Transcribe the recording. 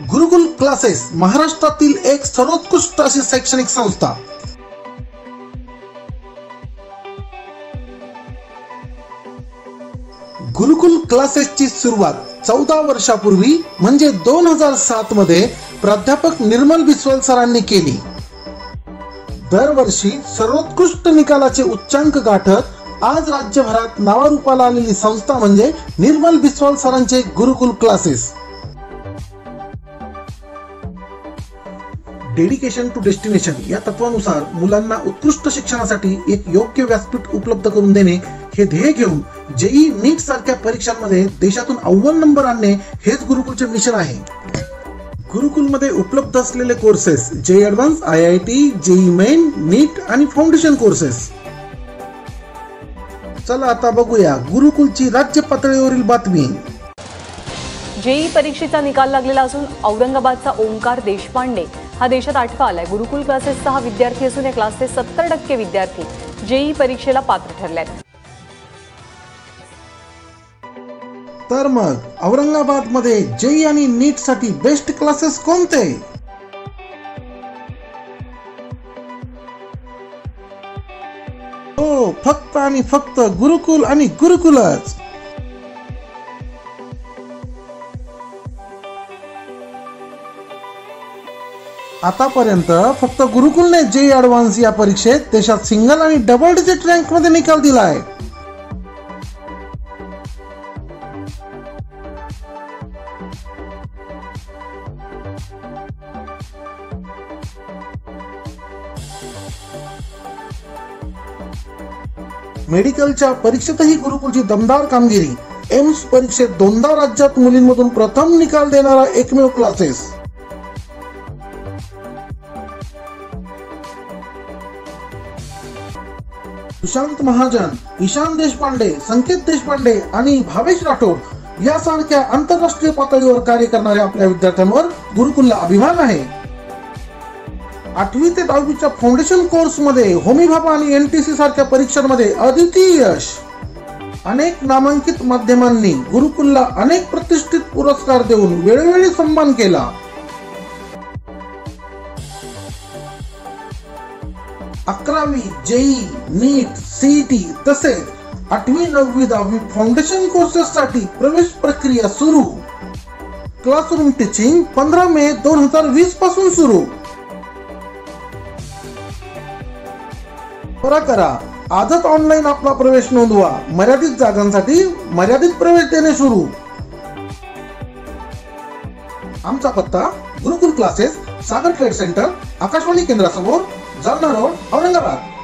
गुरुकुल classes महाराष्ट्रातील एक सर्वोत्कृष्ट अशी शैक्षणिक संस्था. गुरुकुल क्लासेसची सुरुवात चौदा वर्षापूर्वी म्हणजे दोन हजार सात मध्ये प्राध्यापक निर्मल बिस्वल सरांनी केली. दरवर्षी सर्वोत्कृष्ट निकालाचे उच्चांक गाठत आज राज्यभरात नावारूपाला आलेली संस्था म्हणजे Nirmal Biswal सरांचे Gurukul classes. Dedication to destination या तत्वानुसार मुलांना उत्कृष्ट शिक्षणासाठी एक योग्य व्यासपीठ उपलब्ध करून देणे हे ध्येय घेऊन जेई नीट सारख्या परीक्षांमध्ये देशातून अव्वल नंबर आणणे हेच गुरुकुलचे मिशन आहे. गुरुकुलमध्ये उपलब्ध असलेले कोर्सेस जे advance I I T JEE main NEET आणि फाउंडेशन कोर्सेस. चला आता बघूया गुरुकुलची राज्य पातळीवरील बातमी. जेई परीक्षेचा निकाल लागलेला असून औरंगाबादचा ओंकार देशपांडे. हा देशात आठवा आलाय. गुरुकुल क्लासेसचा हा विद्यार्थी असून या क्लासचे सत्तर टक्के विद्यार्थी जेई परीक्षेला पात्र ठरले तर मग औरंगाबादमध्ये जेई आणि नीटसाठी बेस्ट क्लासेस कोणते? हो फक्त आणि फक्त गुरुकुल आणि गुरुकुलच. आतापर्यंत फक्त गुरुकुलने जे ऍडव्हान्स या परीक्षेत देशात सिंगल आणि डबल डिजिट रँकमध्ये निकाल आहे मेडिकलच्या परीक्षेतही गुरुकुलची दमदार कामगिरी. एम्स परीक्षेत दोनदा राज्यात मुलींमधून प्रथम निकाल देणारा एकमेव क्लासेस सुशांत महाजन ईशान देशपांडे संकेत देशपांडे आणि भावेश राठोड यासारख्या आंतरराष्ट्रीय पातळीवर कार्य करणाऱ्या आपल्या विद्यार्थ्यांवर गुरुकुलला अभिमान आहे. आठवी ते दहावीच्या फाउंडेशन कोर्समध्ये होमी भाभा आणि एनटीसी सारख्या परीक्षांमध्ये अद्वितीय यश. अनेक नामांकित माध्यमांनी गुरुकुलला अनेक प्रतिष्ठित पुरस्कार देऊन वेळोवेळी सन्मान केला. अकरावी जेई नीट सीईटी तसेच आठवी नववी दहावी फाउंडेशन कोर्सेस साठी प्रवेश प्रक्रिया सुरू. क्लासरूम टीचिंग पंधरा मे दोन हजार वीसपासून सुरू. बरा करा आजच ऑनलाईन आपला प्रवेश नोंदवा. मर्यादित जागांसाठी मर्यादित प्रवेश देणे सुरू. आमचा पत्ता Gurukul classes Sagar trade centre Akashvani केंद्रासमोर Jalna road Aurangabad.